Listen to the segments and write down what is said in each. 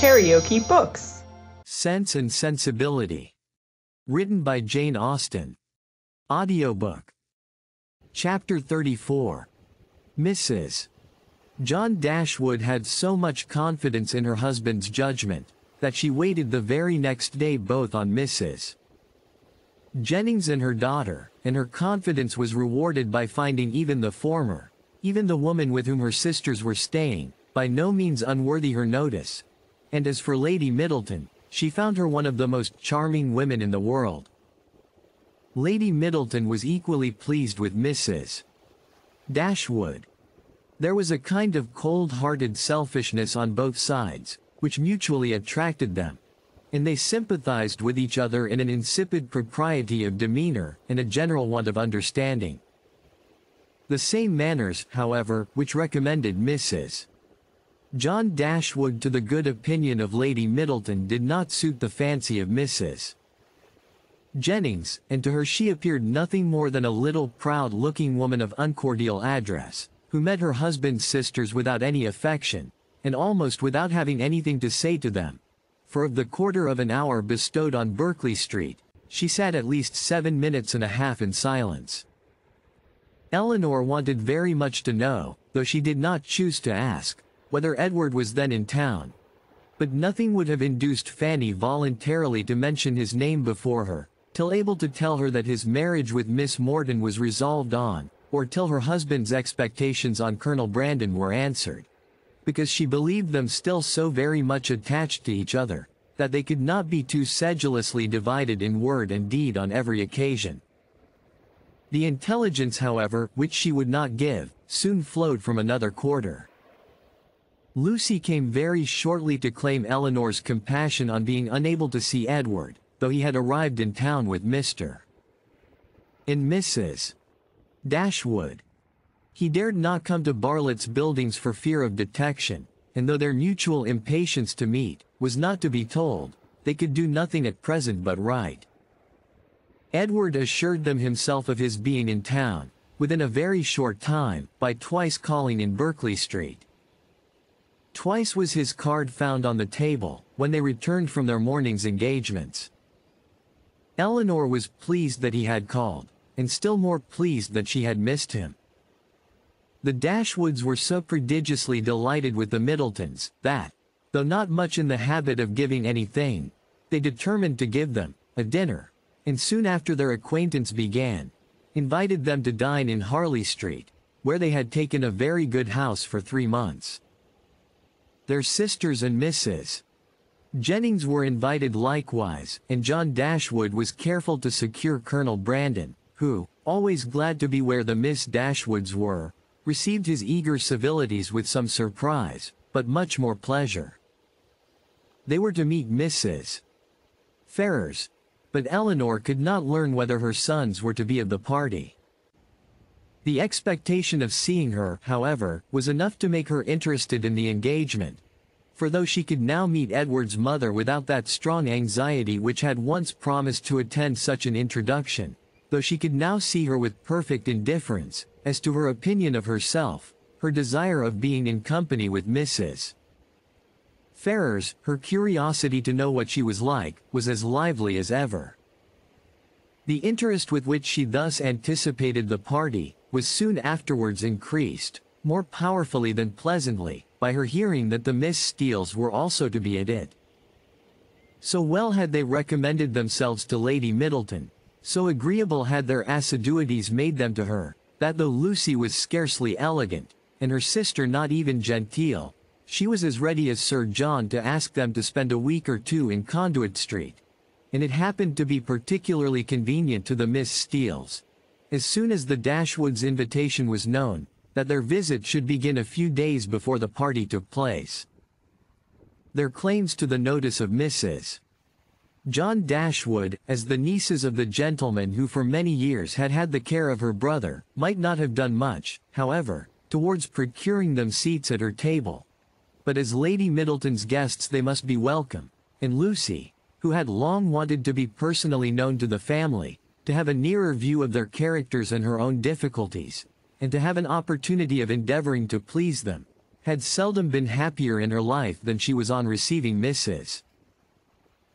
Karaoke Books. Sense and Sensibility. Written by Jane Austen. Audiobook. Chapter 34. Mrs. John Dashwood had so much confidence in her husband's judgment, that she waited the very next day both on Mrs. Jennings and her daughter, and her confidence was rewarded by finding even the former, even the woman with whom her sisters were staying, by no means unworthy her notice. And as for Lady Middleton, she found her one of the most charming women in the world. Lady Middleton was equally pleased with Mrs. Dashwood. There was a kind of cold-hearted selfishness on both sides, which mutually attracted them, and they sympathized with each other in an insipid propriety of demeanor and a general want of understanding. The same manners, however, which recommended Mrs. John Dashwood to the good opinion of Lady Middleton did not suit the fancy of Mrs. Jennings, and to her she appeared nothing more than a little proud-looking woman of uncordial address, who met her husband's sisters without any affection, and almost without having anything to say to them, for of the quarter of an hour bestowed on Berkeley Street, she sat at least seven minutes and a half in silence. Elinor wanted very much to know, though she did not choose to ask, whether Edward was then in town. But nothing would have induced Fanny voluntarily to mention his name before her, till able to tell her that his marriage with Miss Morton was resolved on, or till her husband's expectations on Colonel Brandon were answered. Because she believed them still so very much attached to each other, that they could not be too sedulously divided in word and deed on every occasion. The intelligence however, which she would not give, soon flowed from another quarter. Lucy came very shortly to claim Elinor's compassion on being unable to see Edward, though he had arrived in town with Mr. and Mrs. Dashwood. He dared not come to Bartlett's buildings for fear of detection, and though their mutual impatience to meet was not to be told, they could do nothing at present but write. Edward assured them himself of his being in town, within a very short time, by twice calling in Berkeley Street. Twice was his card found on the table, when they returned from their morning's engagements. Elinor was pleased that he had called, and still more pleased that she had missed him. The Dashwoods were so prodigiously delighted with the Middletons, that, though not much in the habit of giving anything, they determined to give them a dinner, and soon after their acquaintance began, invited them to dine in Harley Street, where they had taken a very good house for three months. Their sisters and Mrs. Jennings were invited likewise, and John Dashwood was careful to secure Colonel Brandon, who, always glad to be where the Miss Dashwoods were, received his eager civilities with some surprise, but much more pleasure. They were to meet Mrs. Ferrars, but Elinor could not learn whether her sons were to be of the party. The expectation of seeing her, however, was enough to make her interested in the engagement. For though she could now meet Edward's mother without that strong anxiety which had once promised to attend such an introduction, though she could now see her with perfect indifference, as to her opinion of herself, her desire of being in company with Mrs. Ferrars, her curiosity to know what she was like, was as lively as ever. The interest with which she thus anticipated the party, was soon afterwards increased, more powerfully than pleasantly, by her hearing that the Miss Steeles were also to be at it. So well had they recommended themselves to Lady Middleton, so agreeable had their assiduities made them to her, that though Lucy was scarcely elegant, and her sister not even genteel, she was as ready as Sir John to ask them to spend a week or two in Conduit Street. And it happened to be particularly convenient to the Miss Steeles, as soon as the Dashwoods' invitation was known, that their visit should begin a few days before the party took place. Their claims to the notice of Mrs. John Dashwood, as the nieces of the gentleman who for many years had had the care of her brother, might not have done much, however, towards procuring them seats at her table. But as Lady Middleton's guests they must be welcome, and Lucy, who had long wanted to be personally known to the family, to have a nearer view of their characters and her own difficulties, and to have an opportunity of endeavoring to please them, had seldom been happier in her life than she was on receiving Mrs.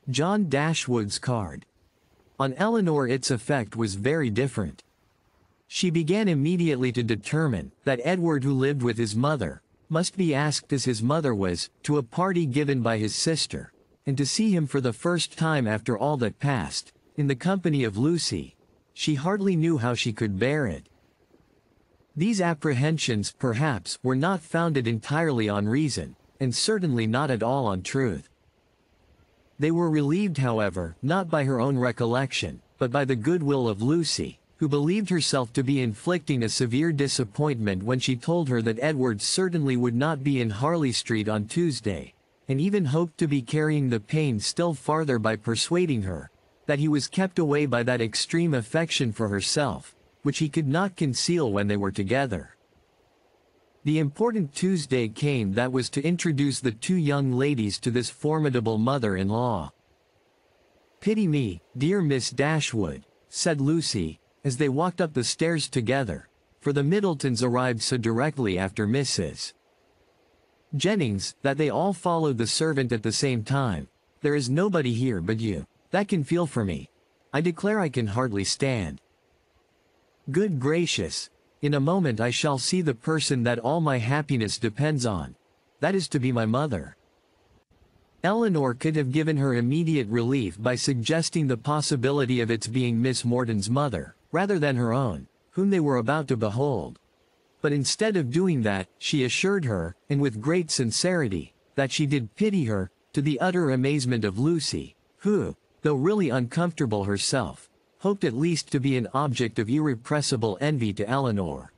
John Dashwood's card. On Elinor its effect was very different. She began immediately to determine that Edward who lived with his mother, must be asked as his mother was, to a party given by his sister, and to see him for the first time after all that passed, in the company of Lucy. She hardly knew how she could bear it. These apprehensions, perhaps, were not founded entirely on reason, and certainly not at all on truth. They were relieved however, not by her own recollection, but by the goodwill of Lucy, who believed herself to be inflicting a severe disappointment when she told her that Edward certainly would not be in Harley Street on Tuesday, and even hoped to be carrying the pain still farther by persuading her that he was kept away by that extreme affection for herself, which he could not conceal when they were together. The important Tuesday came that was to introduce the two young ladies to this formidable mother-in-law. Pity me, dear Miss Dashwood, said Lucy, as they walked up the stairs together, for the Middletons arrived so directly after Mrs. Jennings, that they all followed the servant at the same time. There is nobody here but you, that can feel for me. I declare I can hardly stand. Good gracious, in a moment I shall see the person that all my happiness depends on. That is to be my mother. Elinor could have given her immediate relief by suggesting the possibility of its being Miss Morton's mother, rather than her own, whom they were about to behold. But instead of doing that, she assured her, and with great sincerity, that she did pity her, to the utter amazement of Lucy, who, though really uncomfortable herself, hoped at least to be an object of irrepressible envy to Elinor.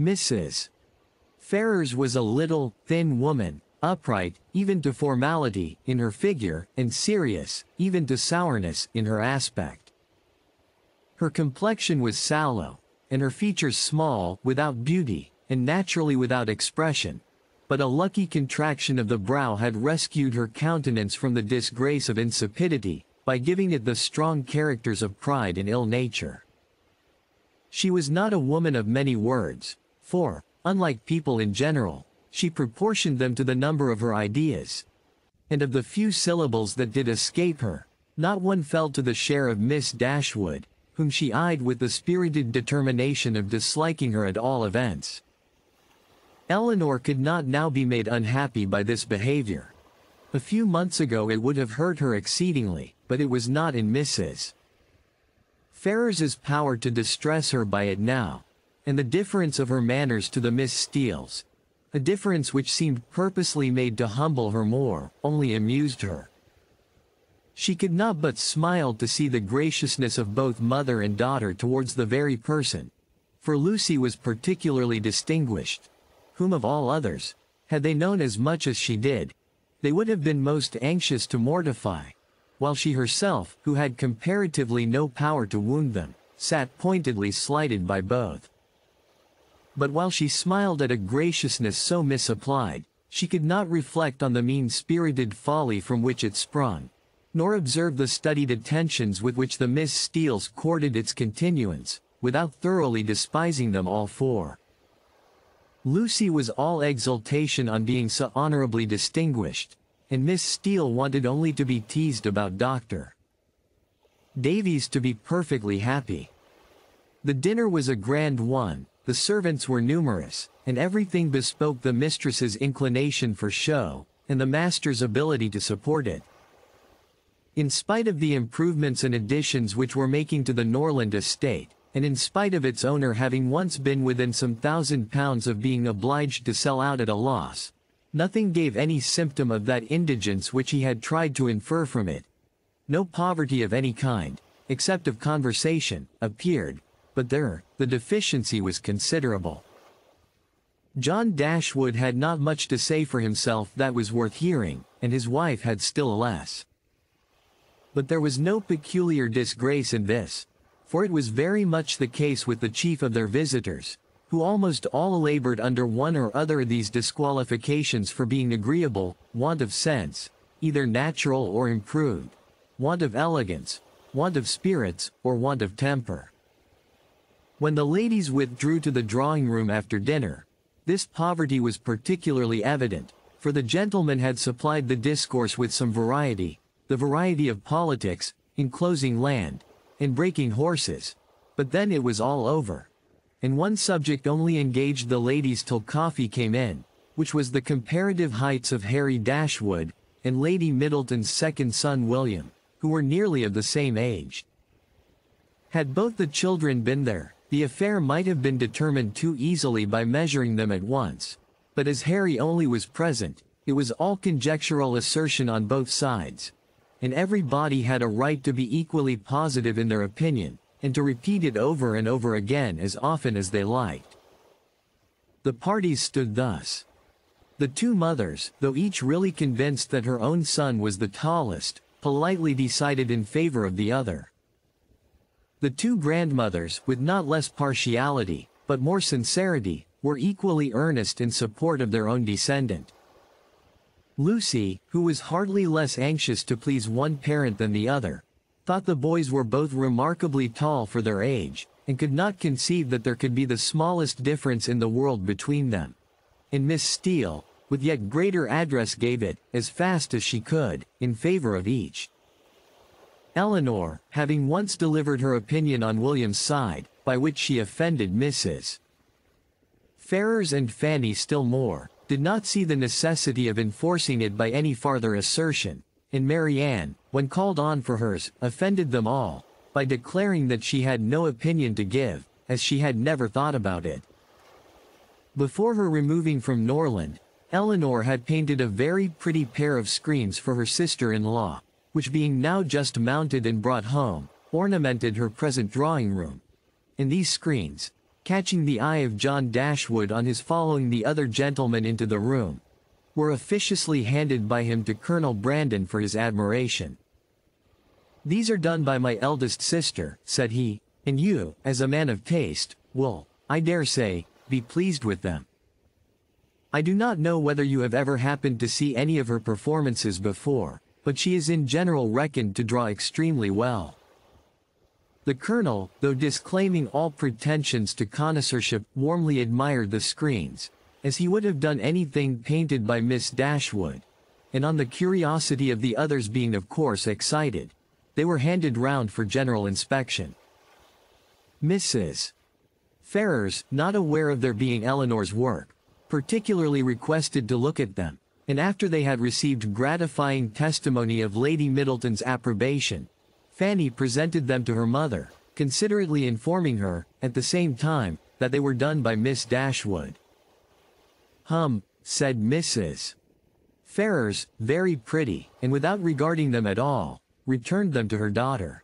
Mrs. Ferrars was a little, thin woman, upright, even to formality, in her figure, and serious, even to sourness, in her aspect. Her complexion was sallow, and her features small, without beauty, and naturally without expression, but a lucky contraction of the brow had rescued her countenance from the disgrace of insipidity, by giving it the strong characters of pride and ill nature. She was not a woman of many words, for, unlike people in general, she proportioned them to the number of her ideas. And of the few syllables that did escape her, not one fell to the share of Miss Dashwood, whom she eyed with the spirited determination of disliking her at all events. Elinor could not now be made unhappy by this behavior. A few months ago it would have hurt her exceedingly, but it was not in Mrs. Ferrars's power to distress her by it now, and the difference of her manners to the Miss Steeles, a difference which seemed purposely made to humble her more, only amused her. She could not but smile to see the graciousness of both mother and daughter towards the very person, for Lucy was particularly distinguished, whom of all others, had they known as much as she did, they would have been most anxious to mortify while she herself, who had comparatively no power to wound them, sat pointedly slighted by both. But while she smiled at a graciousness so misapplied, she could not reflect on the mean-spirited folly from which it sprung, nor observe the studied attentions with which the Miss Steeles courted its continuance, without thoroughly despising them all four. Lucy was all exultation on being so honorably distinguished, and Miss Steele wanted only to be teased about Dr. Davies to be perfectly happy. The dinner was a grand one, the servants were numerous, and everything bespoke the mistress's inclination for show, and the master's ability to support it. In spite of the improvements and additions which were making to the Norland estate, and in spite of its owner having once been within some thousand pounds of being obliged to sell out at a loss, Nothing gave any symptom of that indigence which he had tried to infer from it. No poverty of any kind, except of conversation, appeared, but there, the deficiency was considerable. John Dashwood had not much to say for himself that was worth hearing, and his wife had still less. But there was no peculiar disgrace in this, for it was very much the case with the chief of their visitors, who almost all labored under one or other of these disqualifications for being agreeable, want of sense, either natural or improved, want of elegance, want of spirits, or want of temper. When the ladies withdrew to the drawing-room after dinner, This poverty was particularly evident, for the gentleman had supplied the discourse with some variety, the variety of politics, enclosing land, and breaking horses, but then it was all over. And one subject only engaged the ladies till coffee came in, which was the comparative heights of Harry Dashwood, and Lady Middleton's second son William, who were nearly of the same age. Had both the children been there, the affair might have been determined too easily by measuring them at once, but as Harry only was present, it was all conjectural assertion on both sides. And every body had a right to be equally positive in their opinion, and to repeat it over and over again as often as they liked. The parties stood thus. The two mothers, though each really convinced that her own son was the tallest, politely decided in favor of the other. The two grandmothers, with not less partiality, but more sincerity, were equally earnest in support of their own descendant. Lucy, who was hardly less anxious to please one parent than the other, thought the boys were both remarkably tall for their age, and could not conceive that there could be the smallest difference in the world between them. And Miss Steele, with yet greater address gave it, as fast as she could, in favor of each. Elinor, having once delivered her opinion on William's side, by which she offended Mrs. Ferrars and Fanny still more, did not see the necessity of enforcing it by any farther assertion, and Marianne, when called on for hers, offended them all, by declaring that she had no opinion to give, as she had never thought about it. Before her removing from Norland, Elinor had painted a very pretty pair of screens for her sister-in-law, which being now just mounted and brought home, ornamented her present drawing room. In these screens, catching the eye of John Dashwood on his following the other gentleman into the room, were officiously handed by him to Colonel Brandon for his admiration. These are done by my eldest sister, said he, and you, as a man of taste, will, I dare say, be pleased with them. I do not know whether you have ever happened to see any of her performances before, but she is in general reckoned to draw extremely well. The colonel, though disclaiming all pretensions to connoisseurship, warmly admired the screens, as he would have done anything painted by Miss Dashwood, and on the curiosity of the others being of course excited, they were handed round for general inspection. Mrs. Ferrars, not aware of their being Elinor's work, particularly requested to look at them, and after they had received gratifying testimony of Lady Middleton's approbation, Fanny presented them to her mother, considerately informing her, at the same time, that they were done by Miss Dashwood. Hum, said Mrs. Ferrars, very pretty, and without regarding them at all, returned them to her daughter.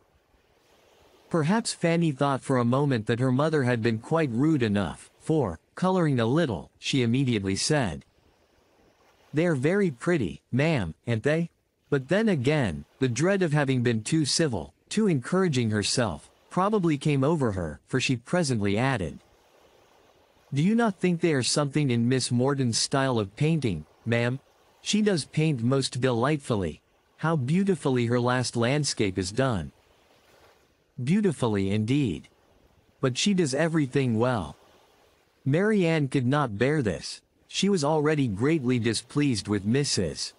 Perhaps Fanny thought for a moment that her mother had been quite rude enough, for, coloring a little, she immediately said, they are very pretty, ma'am, ain't they? But then again, the dread of having been too civil, too encouraging herself, probably came over her, for she presently added. Do you not think they are something in Miss Morton's style of painting, ma'am? She does paint most delightfully. How beautifully her last landscape is done. Beautifully indeed. But she does everything well. Marianne could not bear this, she was already greatly displeased with Mrs.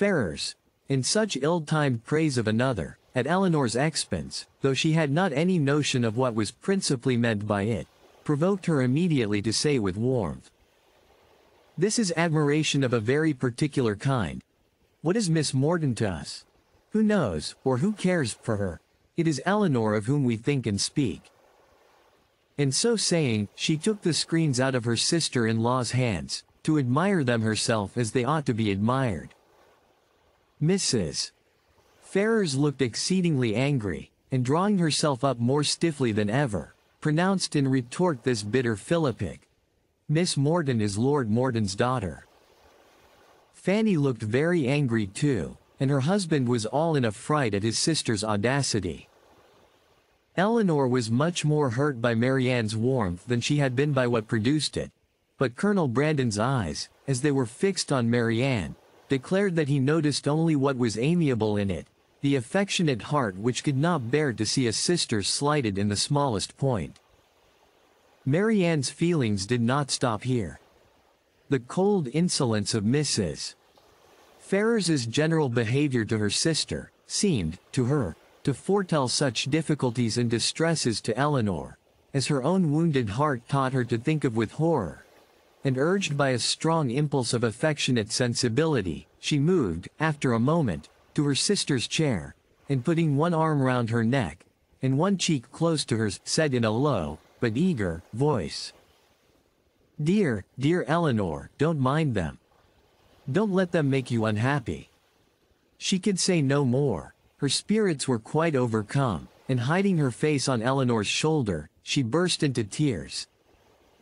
Ferrars. In such ill-timed praise of another, at Elinor's expense, though she had not any notion of what was principally meant by it, provoked her immediately to say with warmth. This is admiration of a very particular kind. What is Miss Morton to us? Who knows, or who cares for her? It is Elinor of whom we think and speak. And so saying, she took the screens out of her sister-in-law's hands, to admire them herself as they ought to be admired. Mrs. Ferrars looked exceedingly angry, and drawing herself up more stiffly than ever, pronounced in retort this bitter philippic. Miss Morton is Lord Morton's daughter. Fanny looked very angry too, and her husband was all in a fright at his sister's audacity. Elinor was much more hurt by Marianne's warmth than she had been by what produced it. But Colonel Brandon's eyes, as they were fixed on Marianne, declared that he noticed only what was amiable in it, the affectionate heart which could not bear to see a sister slighted in the smallest point. Marianne's feelings did not stop here. The cold insolence of Mrs. Ferrars's general behavior to her sister, seemed, to her, to foretell such difficulties and distresses to Elinor, as her own wounded heart taught her to think of with horror. And urged by a strong impulse of affectionate sensibility, she moved, after a moment, to her sister's chair, and putting one arm round her neck, and one cheek close to hers, said in a low, but eager, voice. Dear, dear Elinor, don't mind them. Don't let them make you unhappy. She could say no more. Her spirits were quite overcome, and hiding her face on Elinor's shoulder, she burst into tears.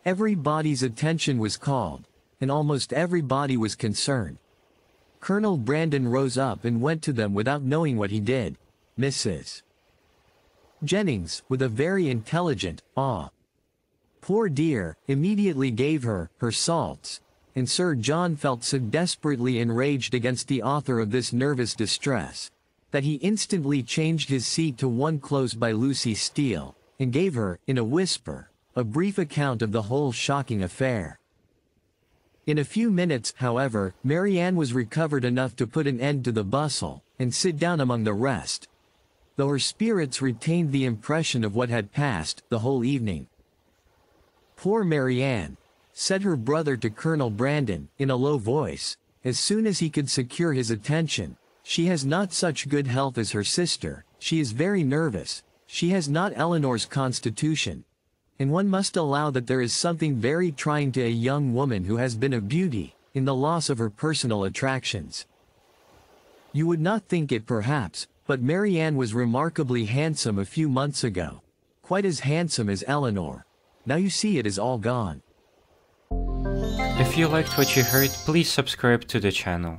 Everybody's attention was called, and almost everybody was concerned. Colonel Brandon rose up and went to them without knowing what he did. Mrs. Jennings, with a very intelligent, ah, poor dear, immediately gave her, her salts, and Sir John felt so desperately enraged against the author of this nervous distress, that he instantly changed his seat to one close by Lucy Steele, and gave her, in a whisper, a brief account of the whole shocking affair. In a few minutes, however, Marianne was recovered enough to put an end to the bustle, and sit down among the rest, though her spirits retained the impression of what had passed the whole evening. Poor Marianne, said her brother to Colonel Brandon, in a low voice, as soon as he could secure his attention, she has not such good health as her sister, she is very nervous, she has not Elinor's constitution, and one must allow that there is something very trying to a young woman who has been a beauty, in the loss of her personal attractions. You would not think it perhaps, but Marianne was remarkably handsome a few months ago. Quite as handsome as Elinor. Now you see it is all gone. If you liked what you heard, please subscribe to the channel.